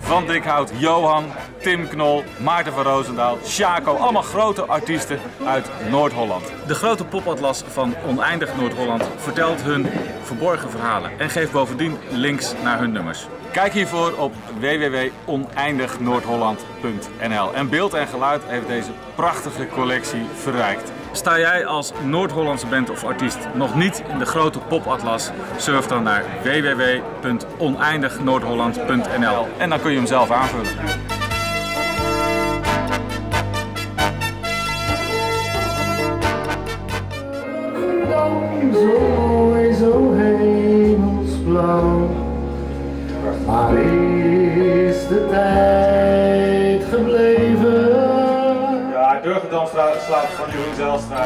Van Dikhout, Johan, Tim Knol, Maarten van Roosendaal, Shaco. Allemaal grote artiesten uit Noord-Holland. De grote popatlas van Oneindig Noord-Holland vertelt hun verborgen verhalen en geeft bovendien links naar hun nummers. Kijk hiervoor op www.oneindignoordholland.nl. En beeld en geluid heeft deze prachtige collectie verrijkt. Sta jij als Noord-Hollandse band of artiest nog niet in de grote popatlas? Surf dan naar www.oneindignoordholland.nl en dan kun je hem zelf aanvullen. Dan zo mooi, zo hemelsblauw. Waar is de tijd gebleven? Ja, Durgendam slaat van Jeroen Zijlstra